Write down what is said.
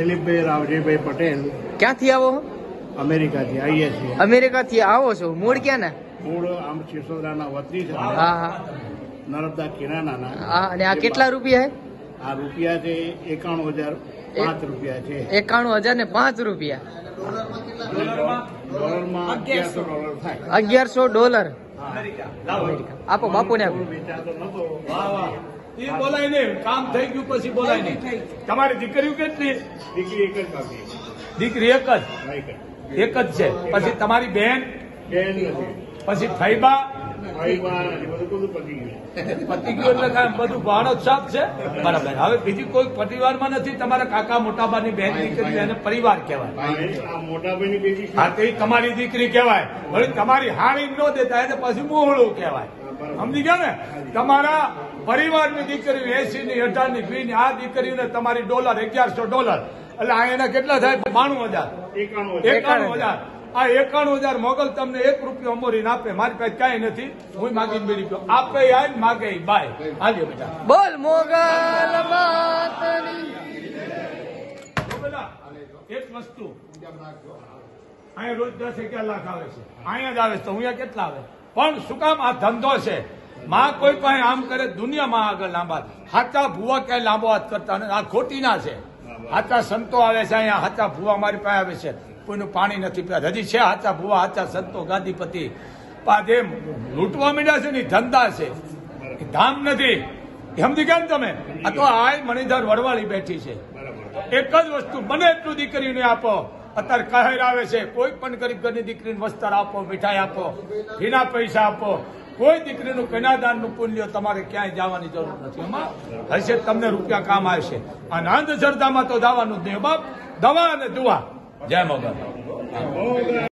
દિલીપભાઈ રાવજીભાઈ પટેલ. ક્યાંથી આવો અમેરિકાથી આવીએ છીએ અમેરિકાથી આવો છો? મૂળ ક્યાં ના? મૂળ આમ સિસોદરાના વતની છે. હા હા. નર્મદા કિરાના હા અને આ કેટલા રૂપિયા આ રૂપિયા છે એકાણું હજાર પાંચ રૂપિયા છે. એકાણું હજાર ને પાંચ રૂપિયા. અગિયારસો ડોલર આપો બાપુ ને આપો એ બોલાય નહીં. કામ થઈ ગયું પછી બોલાય નહીં. તમારી દીકરીઓ કેટલી દીકરી એક જ દીકરી એક જ? એક જ. છે. પછી તમારી બેન? બેન પછી ફૈબા પતી ગયું. પતિ ગયો એટલે કાંઈ બધું ભાણો છાપ સાફ છે? બરાબર. હવે બીજી કોઈ પરિવારમાં નથી? તમારા કાકા મોટાબાની બેન દીકરી એને પરિવાર કહેવાય. હા તે તમારી દીકરી કહેવાય. વળી તમારી હાણી ન દેતા એટલે પછી મોહળું કહેવાય. સમજી ગયા ને? તમારા પરિવારની દીકરી એસી ની અઢારની વીસની આ દીકરીને તમારી ડોલર અગિયારસો ડોલર. એટલે આ એના કેટલા થાય? બાણું હજાર. એકાણું હજાર. આ એકાણું હજાર મોગલ તમને એક રૂપિયો અમોરીને આપે. મારી પાસે કઈ નથી. હું માગીને બેડી ગયો. આપે આય માગે બાય. હાલ્યો બેટા. બોલ મોગલ એક વસ્તુ. અહીંયા રોજ દસ અગિયાર લાખ આવે છે. અહીંયા જ આવે છે. તો અહીંયા કેટલા આવે? પણ શું કામ? આ ધંધો છે. માં કોઈ પાસે આમ કરે, દુનિયામાં આગળ લાંબા. હાચા ભૂવા ક્યાંય લાંબો હાથ કરતા નથી. આ ખોટી ના છે. હાચા સંતો આવે છે અહીંયા હાચા ભૂવા મારી પાસે આવે છે. કોઈનું પાણી નથી પીતા. હજી છે હાચા ભૂવા હાચા સંતો ગાદીપતિ પણ જે લૂંટવા માંડ્યા છે ને ધંધા છે. ધામ નથી. સમજી ગયા તમે? આ તો આ મણિધર વડવાળી બેઠી છે. એક જ વસ્તુ બને એટલું દીકરીને આપો. અત્યારે કહેર આવે છે, કોઈ પણ ગરીબ ઘરની દીકરીને વસ્ત્ર આપો, મીઠાઈ આપો, ઘીના પૈસા આપો, કોઈ દીકરીનું કન્યાદાનનું પુણ્ય તમારે ક્યાંય જવાની જરૂર નથી. એમાં હશે તમને રૂપિયા કામ આવશે. અને અંધશ્રદ્ધામાં તો જવાનું જ નહીં બાપ. દવા અને દુવા જય મોગલ.